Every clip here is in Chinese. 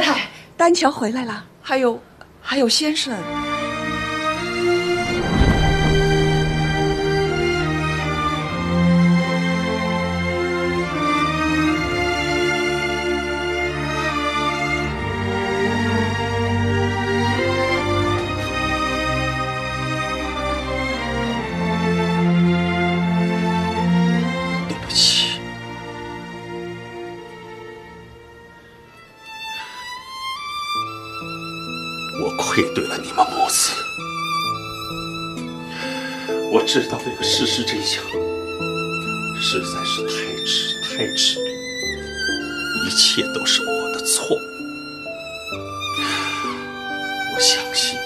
太太，丹桥回来了，还有，还有先生。知道这个事实真相，实在是太迟太迟，一切都是我的错。我相信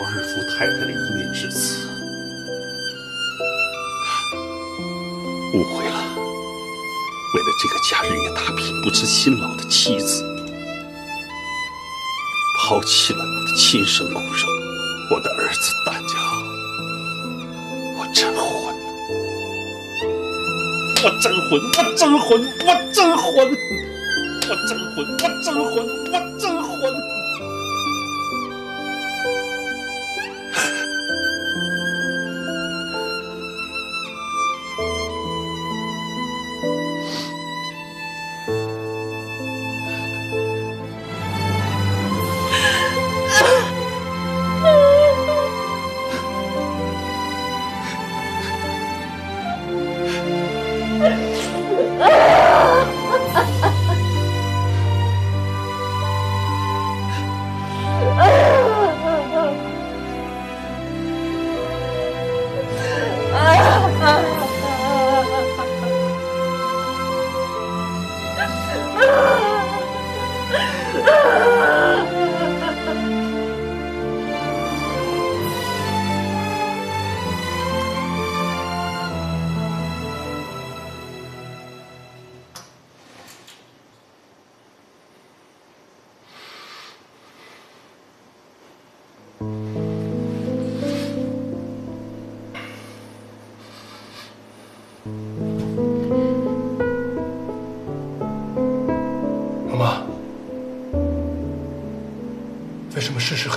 尔夫太太的一面之词，误会了。为了这个家日夜打拼、不辞辛劳的妻子，抛弃了我的亲生骨肉，我真混！我真混！我真混！我真混！我真混！我真混！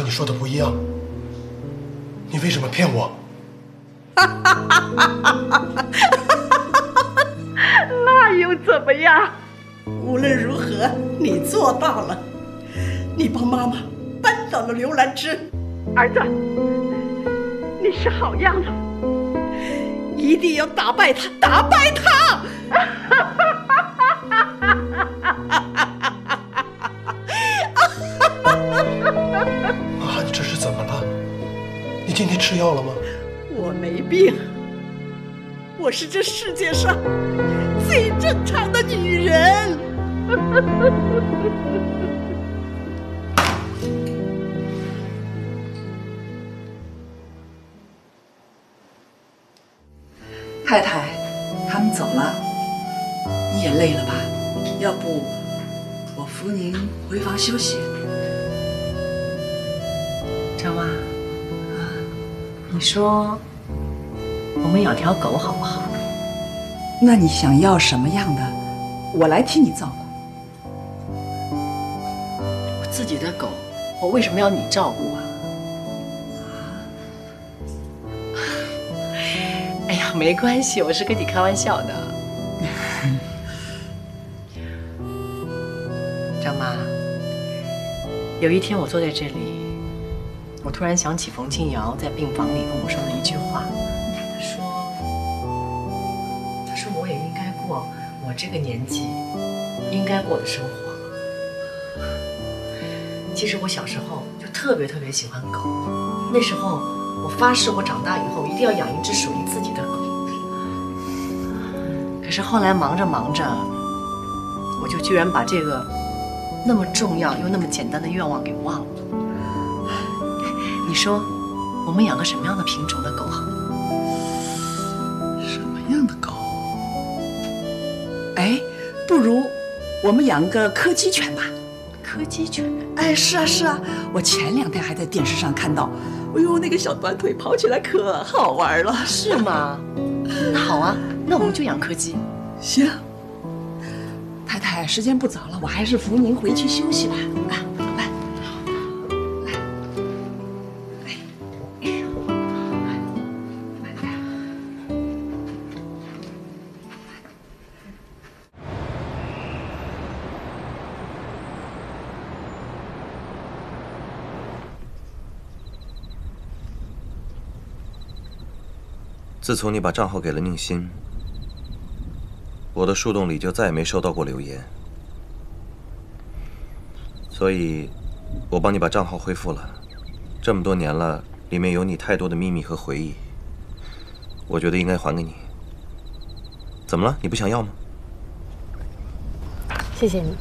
说的不一样，你为什么骗我？那又怎么样？无论如何，你做到了，你帮妈妈扳倒了刘兰芝。儿子，你是好样的，一定要打败他，打败他！今天吃药了吗？我没病，我是这世界上最正常的女人。太太，他们走了，你也累了吧？要不我扶您回房休息。说，我们养条狗好不好？那你想要什么样的，我来替你照顾。我自己的狗，我为什么要你照顾啊？哎呀，没关系，我是跟你开玩笑的。张妈，有一天我坐在这里。我突然想起冯庆瑶在病房里跟我说的一句话，他说：“他说我也应该过我这个年纪应该过的生活。”其实我小时候就特别特别喜欢狗，那时候我发誓我长大以后一定要养一只属于自己的狗。可是后来忙着忙着，我就居然把这个那么重要又那么简单的愿望给忘了。你说，我们养个什么样的品种的狗好？什么样的狗？哎，不如我们养个柯基犬吧。柯基犬？哎，是啊是啊，我前两天还在电视上看到，哎呦，那个小短腿跑起来可好玩了。是吗？那好啊，那我们就养柯基。行。太太，时间不早了，我还是扶您回去休息吧。自从你把账号给了宁心，我的树洞里就再也没收到过留言，所以，我帮你把账号恢复了。这么多年了，里面有你太多的秘密和回忆，我觉得应该还给你。怎么了？你不想要吗？谢谢你。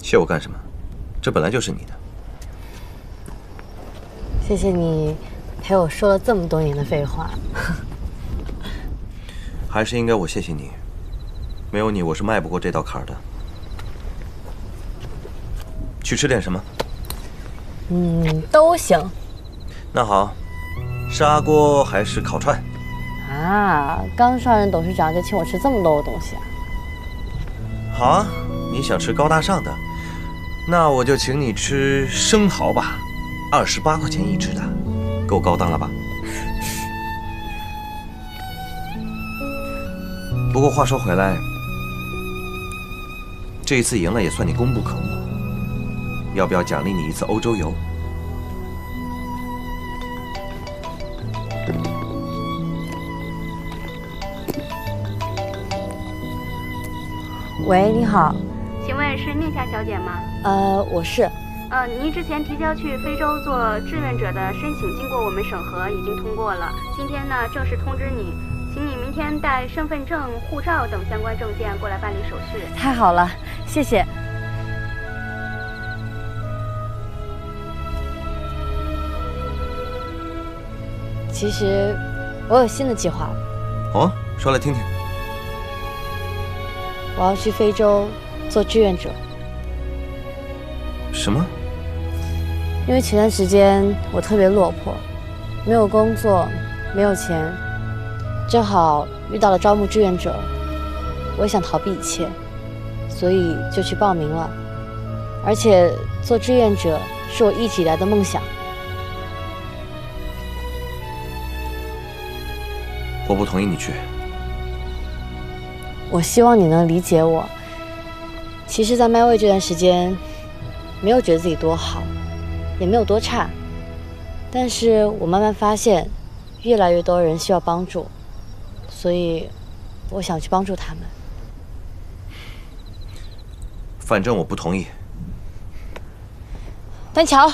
谢我干什么？这本来就是你的。谢谢你陪我说了这么多年的废话。还是应该我谢谢你，没有你我是迈不过这道坎的。去吃点什么？嗯，都行。那好，砂锅还是烤串？啊，刚上任董事长就请我吃这么多的东西啊？好啊，你想吃高大上的，那我就请你吃生蚝吧，二十八块钱一只的，够高档了吧？不过话说回来，这一次赢了也算你功不可没。要不要奖励你一次欧洲游？喂，你好，请问是宁夏小姐吗？呃，我是。呃，您之前提交去非洲做志愿者的申请，经过我们审核，已经通过了。今天呢，正式通知你，请你明天带身份证、护照等相关证件过来办理手续。太好了，谢谢。其实，我有新的计划。哦，说来听听。我要去非洲做志愿者。什么？因为前段时间我特别落魄，没有工作，没有钱，正好遇到了招募志愿者，我也想逃避一切，所以就去报名了。而且做志愿者是我一直以来的梦想。我不同意你去。我希望你能理解我。其实，在麦位这段时间，没有觉得自己多好，也没有多差。但是我慢慢发现，越来越多人需要帮助，所以我想去帮助他们。反正我不同意。丹乔。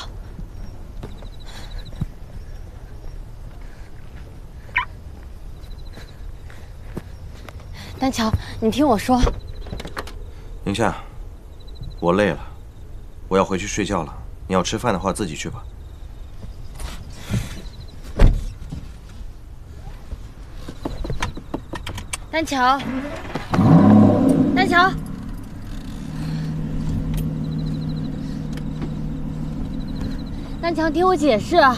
丹乔，你听我说。宁夏，我累了，我要回去睡觉了。你要吃饭的话，自己去吧。丹桥，丹桥，丹桥，听我解释。啊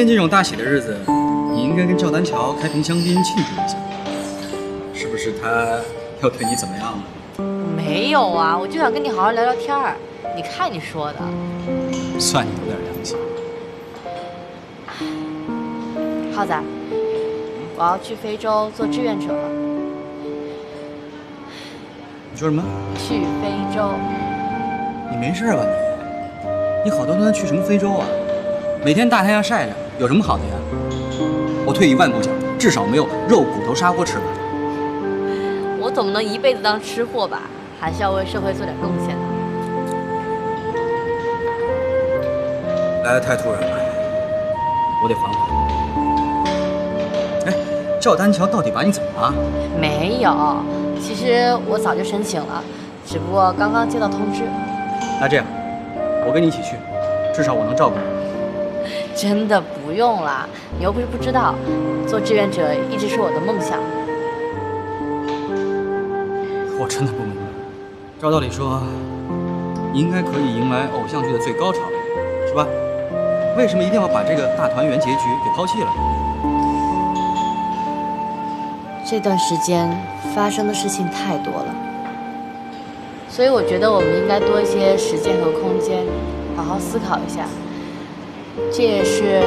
天这种大喜的日子，你应该跟赵丹桥开瓶香槟庆祝一下，是不是他要对你怎么样了？没有啊，我就想跟你好好聊聊天儿。你看你说的，算你有点良心。浩仔，我要去非洲做志愿者了。你说什么？去非洲？你没事吧你？你好端端去什么非洲啊？每天大太阳晒着，有什么好的呀？我退一万步讲，至少没有肉骨头砂锅吃吧。我总不能一辈子当吃货吧？还是要为社会做点贡献的。来的太突然了，我得缓缓。哎，赵丹桥到底把你怎么了？没有，其实我早就申请了，只不过刚刚接到通知。那这样，我跟你一起去，至少我能照顾你。真的不用啦，你又不是不知道，做志愿者一直是我的梦想。我真的不明白，照道理说，你应该可以迎来偶像剧的最高潮，是吧？为什么一定要把这个大团圆结局给抛弃了？这段时间发生的事情太多了，所以我觉得我们应该多一些时间和空间，好好思考一下。这也是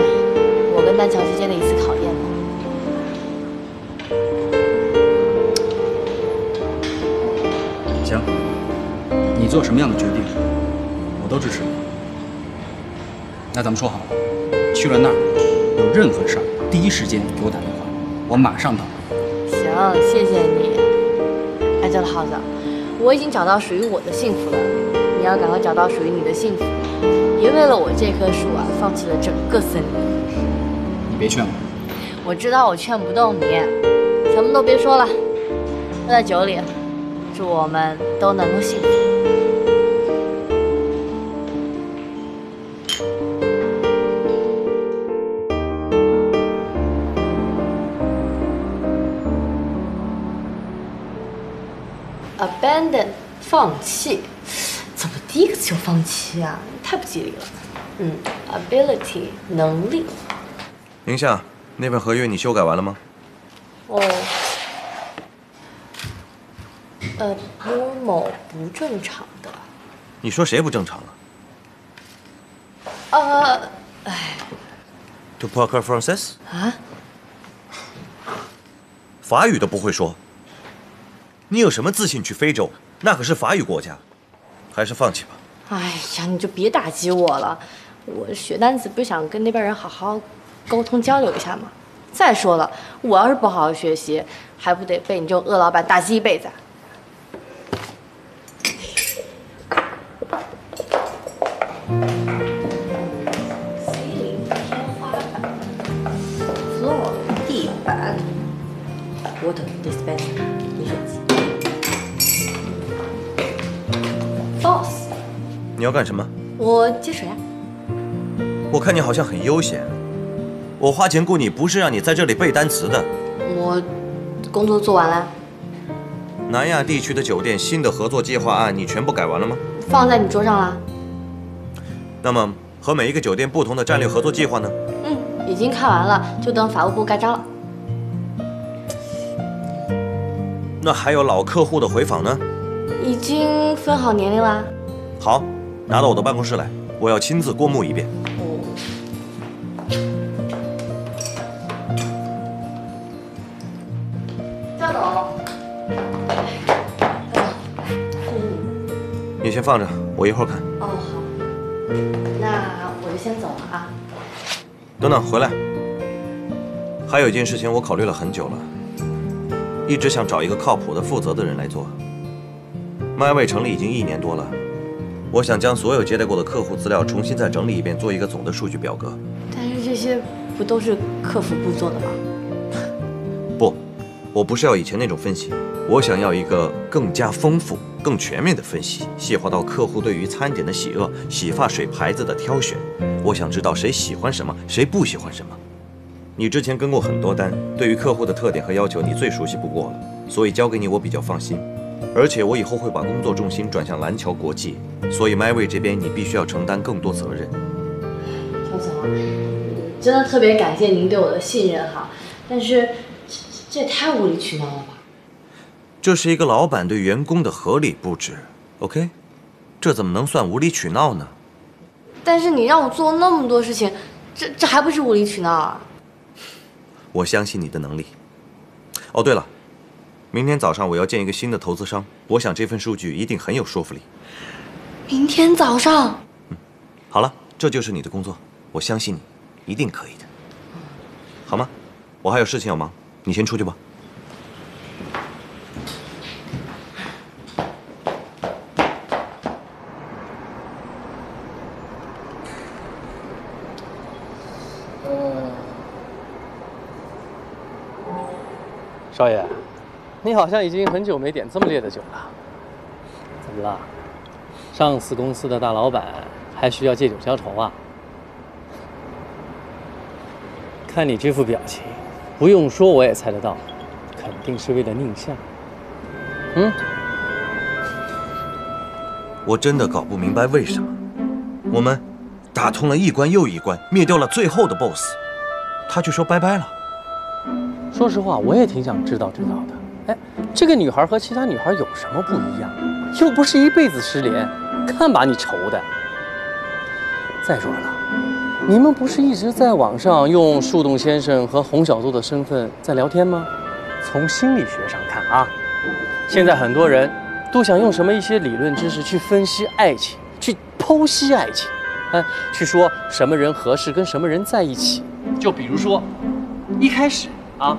我跟丹乔之间的一次考验吧。行，你做什么样的决定，我都支持你。那咱们说好了，去了那儿有任何事儿，第一时间给我打电话，我马上到。行，谢谢你。哎，对了，耗子，我已经找到属于我的幸福了，你要赶快找到属于你的幸福，别为了我这棵树啊，放弃了整个森林。你别劝我。我知道我劝不动你，什么都别说了，喝在酒里，祝我们都能够幸福。abandon 放弃，怎么第一个字就放弃啊？太不吉利了。嗯，ability 能力。宁夏，那份合约你修改完了吗？哦，呃，某某不正常的。你说谁不正常了呃，哎？To parler français？啊，法语都不会说，你有什么自信去非洲？那可是法语国家，还是放弃吧。哎呀，你就别打击我了。我学单词不是想跟那边人好好沟通交流一下吗？再说了，我要是不好好学习，还不得被你这种恶老板打击一辈子？floor 地板，water dispenser 饮水机，boss 你要干什么？我接水啊。我看你好像很悠闲。我花钱雇你不是让你在这里背单词的。我工作做完了，南亚地区的酒店新的合作计划案你全部改完了吗？放在你桌上了。那么和每一个酒店不同的战略合作计划呢？嗯，已经看完了，就等法务部盖章了。那还有老客户的回访呢？已经分好年龄啦。好，拿到我的办公室来，我要亲自过目一遍。赵总，你先放着，我一会儿看。哦好，那我就先走了啊。等等，回来。还有一件事情，我考虑了很久了，一直想找一个靠谱的、负责的人来做。麦味成立已经一年多了，我想将所有接待过的客户资料重新再整理一遍，做一个总的数据表格。但是这些不都是客服部做的吗？不，我不是要以前那种分析，我想要一个更加丰富、更全面的分析，细化到客户对于餐点的喜恶、洗发水牌子的挑选。我想知道谁喜欢什么，谁不喜欢什么。你之前跟过很多单，对于客户的特点和要求你最熟悉不过了，所以交给你我比较放心。而且我以后会把工作重心转向蓝桥国际，所以 MyWay 这边你必须要承担更多责任。乔总，真的特别感谢您对我的信任哈，但是这这也太无理取闹了吧？这是一个老板对员工的合理布置，OK？这怎么能算无理取闹呢？但是你让我做那么多事情，这这还不是无理取闹啊？我相信你的能力。哦，对了，明天早上我要见一个新的投资商，我想这份数据一定很有说服力。明天早上，嗯好了，这就是你的工作，我相信你，一定可以的，好吗？我还有事情要忙，你先出去吧。少爷，你好像已经很久没点这么烈的酒了。怎么了？上市公司的大老板还需要借酒消愁啊？看你这副表情，不用说我也猜得到，肯定是为了宁夏。嗯，我真的搞不明白为什么我们打通了一关又一关，灭掉了最后的 BOSS，他却说拜拜了。说实话，我也挺想知道知道的。哎，这个女孩和其他女孩有什么不一样？又不是一辈子失联，看把你愁的。再说了，你们不是一直在网上用树洞先生和洪小豆的身份在聊天吗？从心理学上看啊，现在很多人都想用什么一些理论知识去分析爱情，去剖析爱情，哎，去说什么人合适跟什么人在一起。就比如说，一开始啊，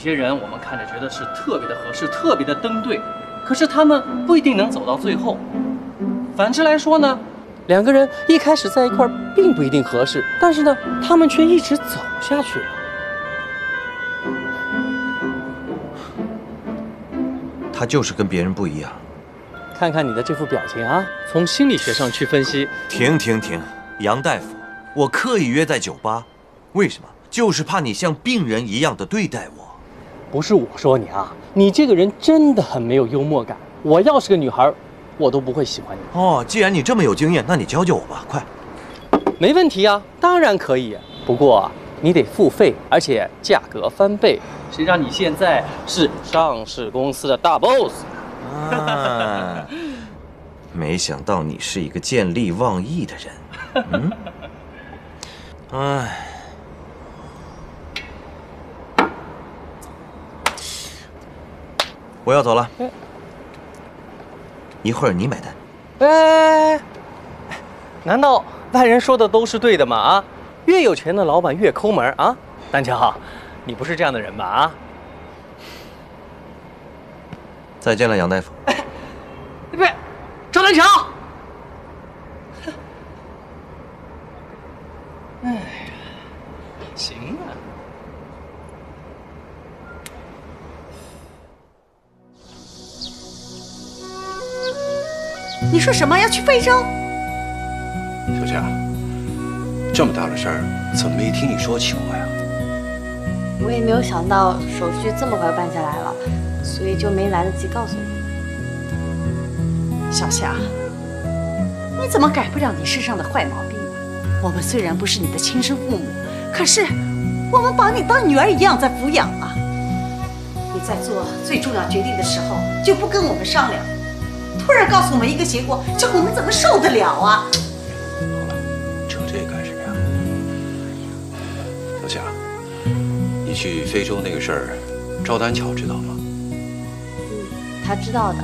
些人我们看着觉得是特别的合适，特别的登对，可是他们不一定能走到最后。反之来说呢？两个人一开始在一块并不一定合适，但是呢，他们却一直走下去了。他就是跟别人不一样。看看你的这副表情啊，从心理学上去分析。停停停，杨大夫，我刻意约在酒吧，为什么？就是怕你像病人一样的对待我。不是我说你啊，你这个人真的很没有幽默感。我要是个女孩。我都不会喜欢你哦。既然你这么有经验，那你教教我吧，快。没问题啊，当然可以。不过你得付费，而且价格翻倍。谁让你现在是上市公司的大 boss？啊！没想到你是一个见利忘义的人。嗯。哎。我要走了。一会儿你买单。哎，难道外人说的都是对的吗？啊，越有钱的老板越抠门啊！丹桥，你不是这样的人吧？啊！再见了，杨大夫。哎，不是，赵丹桥。哎，行啊。你说什么要去非洲？小夏，这么大的事儿，怎么没听你说起过呀？我也没有想到手续这么快办下来了，所以就没来得及告诉你。小夏，你怎么改不了你身上的坏毛病呢？我们虽然不是你的亲生父母，可是我们把你当女儿一样在抚养啊！你在做最重要决定的时候就不跟我们商量。突然告诉我们一个结果，叫我们怎么受得了啊？好了，扯这干什么呀？小夏，你去非洲那个事儿，赵丹桥知道吗？嗯，他知道的。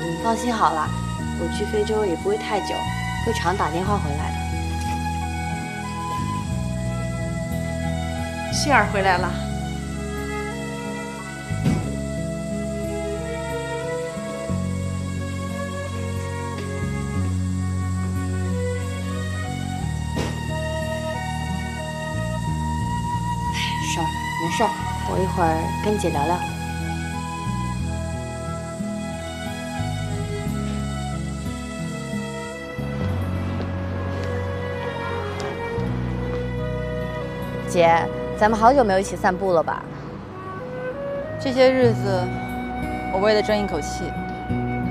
你放心好了，我去非洲也不会太久，会常打电话回来的。杏儿回来了。没事，我一会儿跟姐聊聊。姐，咱们好久没有一起散步了吧？这些日子，我为了争一口气，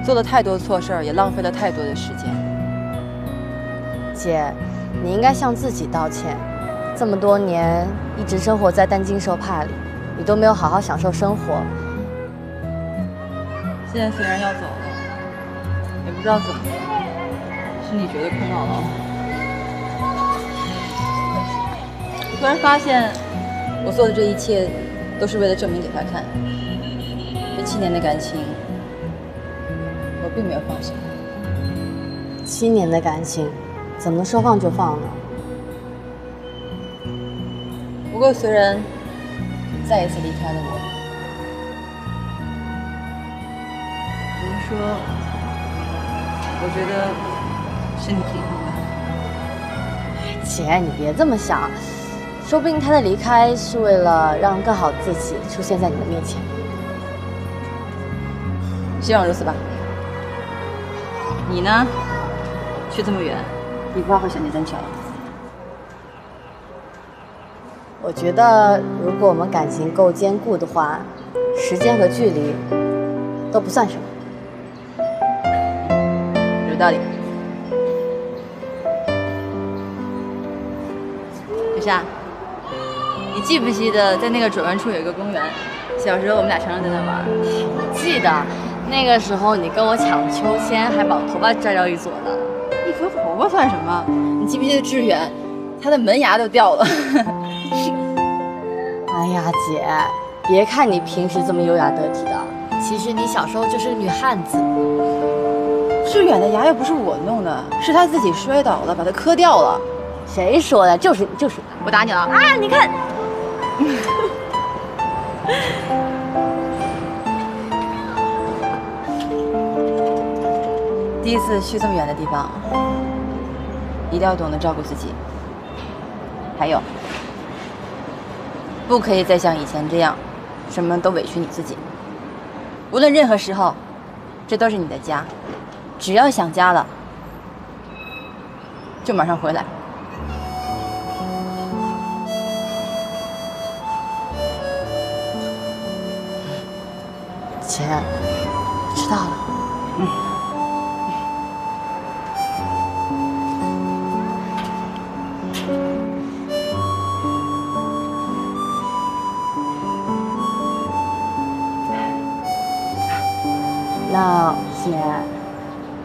做了太多错事儿，也浪费了太多的时间。姐，你应该向自己道歉。这么多年一直生活在担惊受怕里，你都没有好好享受生活。现在虽然要走了，也不知道怎么了，是你觉得困扰了。我突然发现，我做的这一切都是为了证明给他看，这七年的感情，我并没有放下。七年的感情，怎么能说放就放呢？过，虽然再一次离开了我，比如说，我觉得身体挺好的。姐，你别这么想，说不定他的离开是为了让更好的自己出现在你的面前。希望如此吧。你呢？去这么远，你不怕会想念曾乔？我觉得，如果我们感情够坚固的话，时间和距离都不算什么。有道理。小夏，你记不记得在那个转弯处有一个公园？小时候我们俩常常在那玩。记得，那个时候你跟我抢秋千，还把我头发拽掉一撮呢。一撮头发算什么？你记不记得志远，他的门牙都掉了。哎呀，姐，别看你平时这么优雅得体的，其实你小时候就是个女汉子。志远的牙又不是我弄的，是他自己摔倒了，把它磕掉了。谁说的？就是你，就是我打你了啊！你看。第一次去这么远的地方，一定要懂得照顾自己。还有，不可以再像以前这样，什么都委屈你自己。无论任何时候，这都是你的家，只要想家了，就马上回来。姐，我知道了。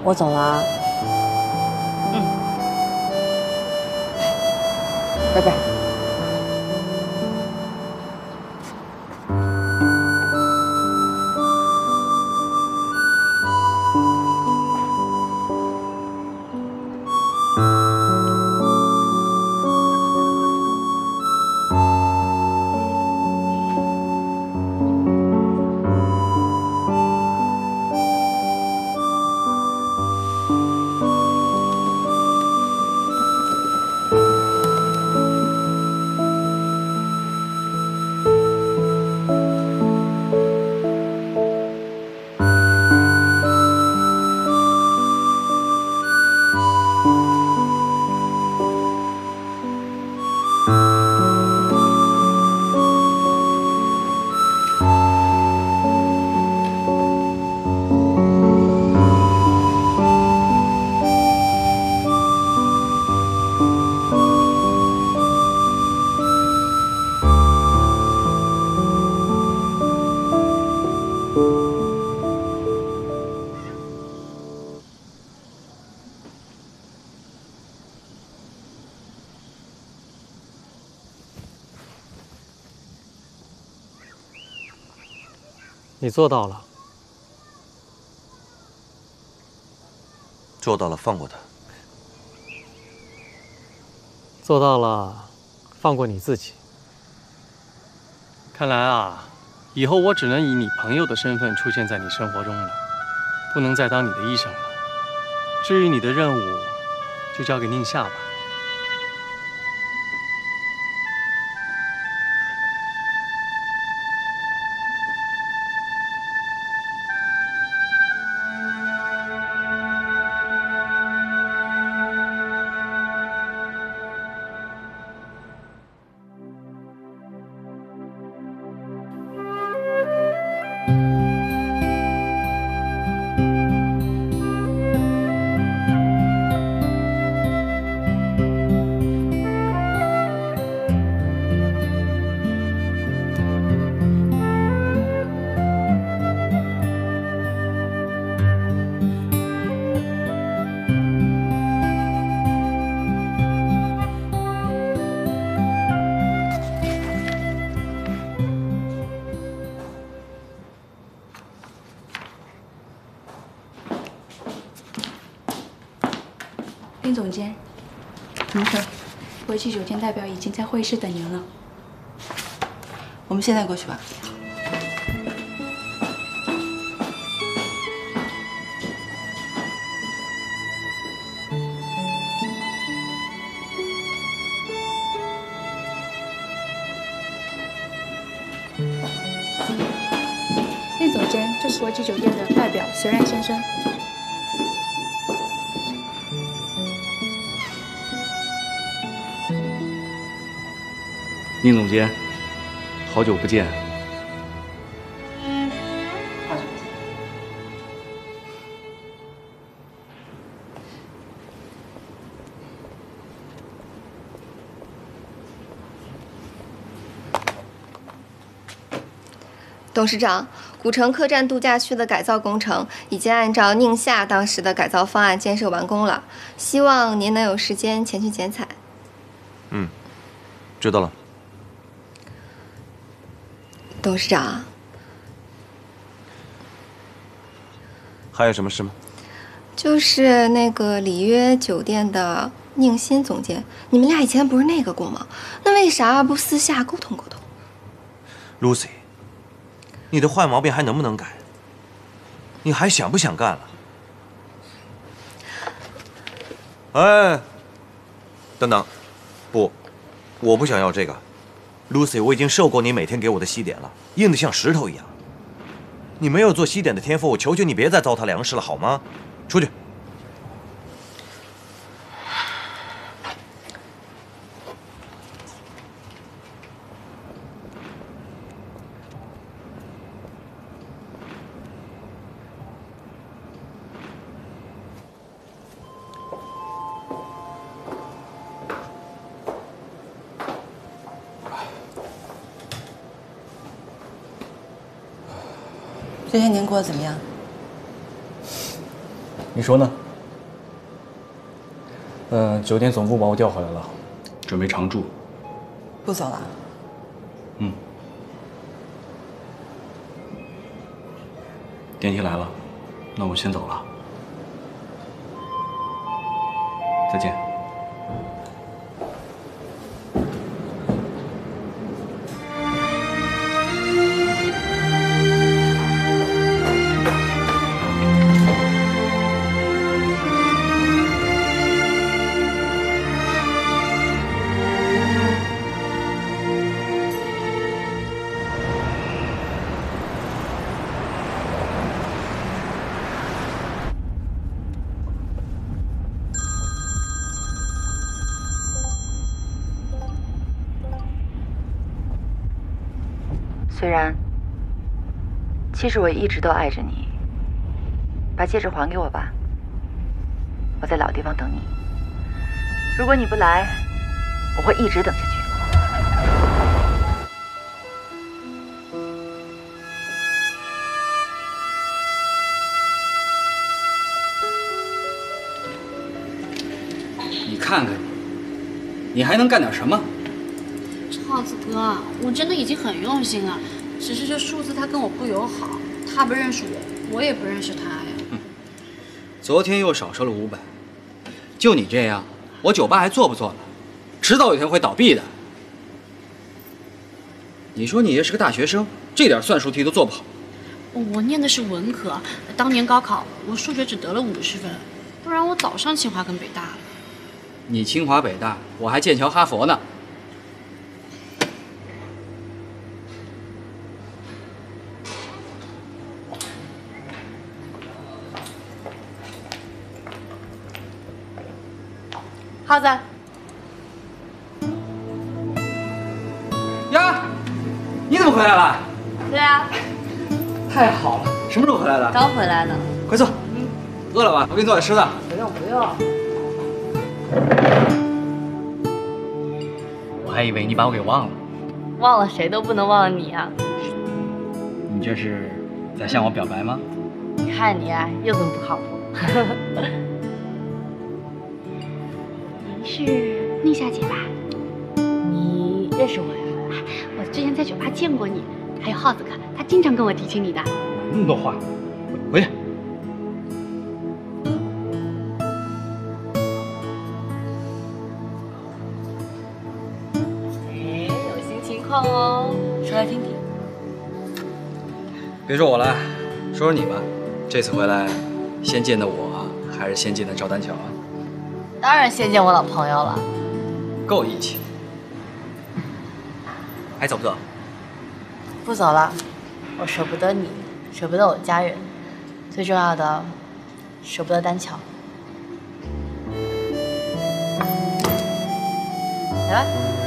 我走了啊。嗯，拜拜。你做到了，做到了，放过他，做到了，放过你自己。看来啊，以后我只能以你朋友的身份出现在你生活中了，不能再当你的医生了。至于你的任务，就交给宁夏吧。去酒店代表已经在会议室等您了。我们现在过去吧。宁总监，好久不见。好久不见。董事长，古城客栈度假区的改造工程已经按照宁夏当时的改造方案建设完工了，希望您能有时间前去剪彩。嗯，知道了。董事长，还有什么事吗？就是那个里约酒店的宁新总监，你们俩以前不是那个过吗？那为啥不私下沟通沟通？Lucy，你的坏毛病还能不能改？你还想不想干了？哎，等等，不，我不想要这个。Lucy，我已经受够你每天给我的西点了，硬的像石头一样。你没有做西点的天赋，我求求你别再糟蹋粮食了，好吗？出去。这些年过得怎么样？你说呢？嗯，酒店总部把我调回来了，准备常住。不走了？嗯。电梯来了，那我先走了。再见。其实我一直都爱着你。把戒指还给我吧，我在老地方等你。如果你不来，我会一直等下去。你看看你，你还能干点什么？耗子哥，我真的已经很用心了，只是这数字他跟我不友好，他不认识我，我也不认识他呀。昨天又少收了五百，就你这样，我酒吧还做不做了？迟早有一天会倒闭的。你说你也是个大学生，这点算术题都做不好。我念的是文科，当年高考我数学只得了五十分，不然我早上清华跟北大了。你清华北大，我还剑桥哈佛呢。刚回来呢。快坐，饿了吧？我给你做点吃的。不用不用。我还以为你把我给忘了。忘了谁都不能忘了你啊！你这是在向我表白吗？你看你啊，又这么不靠谱。您是宁夏姐吧？你认识我呀？我之前在酒吧见过你，还有耗子哥，他经常跟我提起你的。那么多话，别说我了，说说你吧。这次回来，先见的我，还是先见的赵丹桥啊？当然先见我老朋友了，够义气。还走不走？不走了，我舍不得你，舍不得我家人，最重要的，舍不得丹桥。来吧。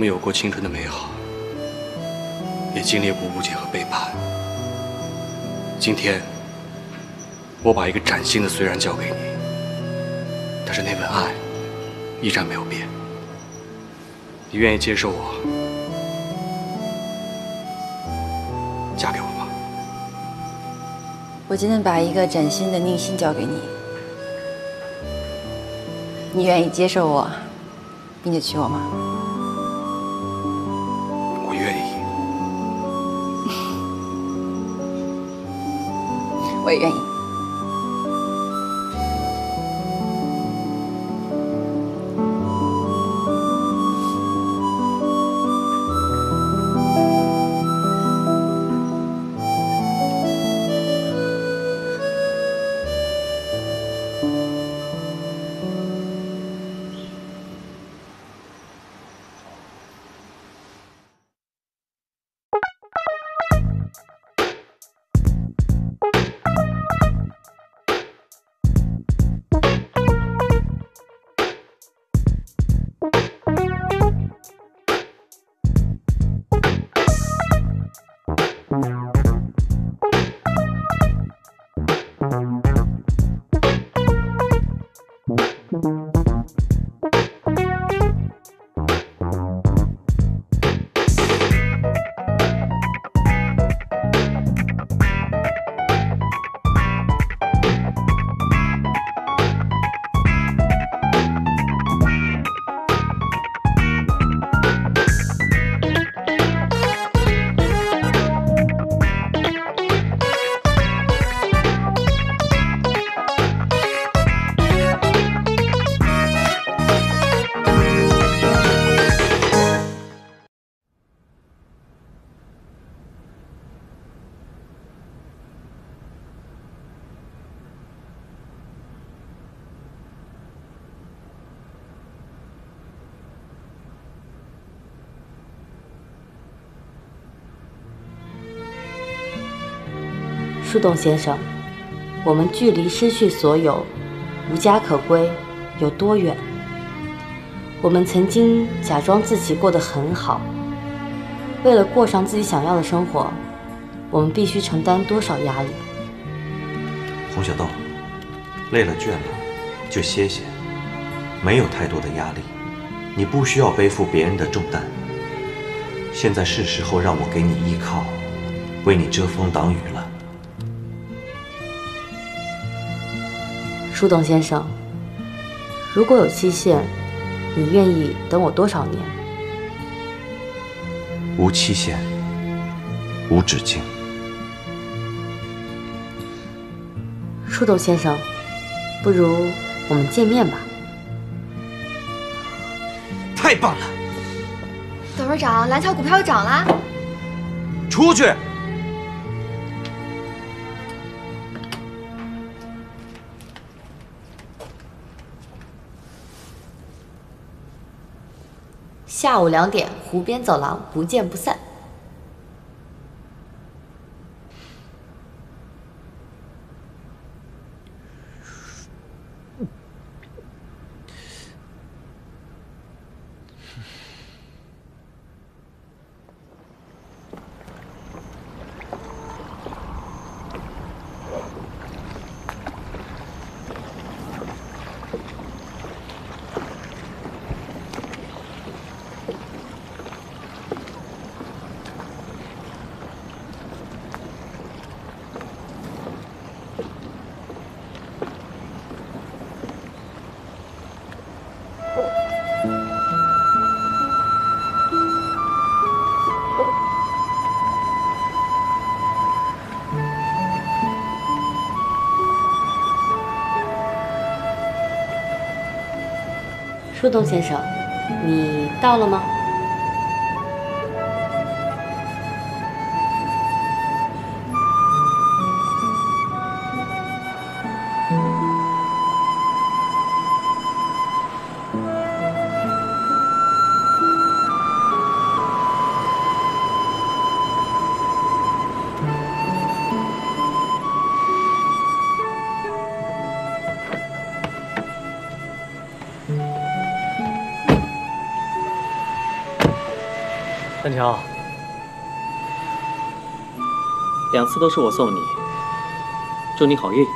我们有过青春的美好，也经历过误解和背叛。今天，我把一个崭新的虽然交给你，但是那份爱依然没有变。你愿意接受我，嫁给我吗？我今天把一个崭新的宁心交给你，你愿意接受我，并且娶我吗？我也愿意。树洞先生，我们距离失去所有、无家可归有多远？我们曾经假装自己过得很好，为了过上自己想要的生活，我们必须承担多少压力？洪小豆，累了倦了就歇歇，没有太多的压力，你不需要背负别人的重担。现在是时候让我给你依靠，为你遮风挡雨树洞先生，如果有期限，你愿意等我多少年？无期限，无止境。树洞先生，不如我们见面吧。太棒了！董事长，蓝桥股票又涨了。出去！下午两点，湖边走廊，不见不散。树洞先生，你到了吗？两次都是我送你，祝你好运。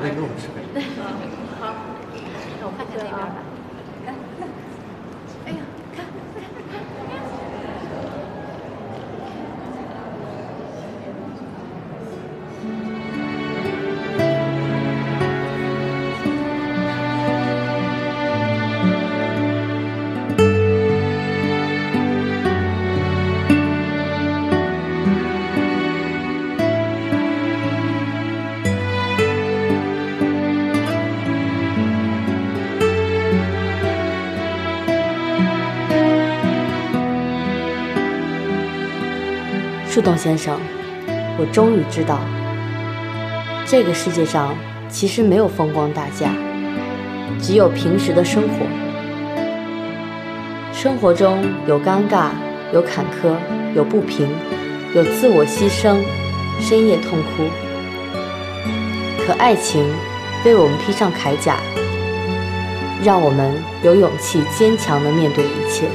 喝得树洞先生，我终于知道，这个世界上其实没有风光大嫁，只有平时的生活。生活中有尴尬，有坎坷，有不平，有自我牺牲，深夜痛哭。可爱情为我们披上铠甲，让我们有勇气坚强地面对一切。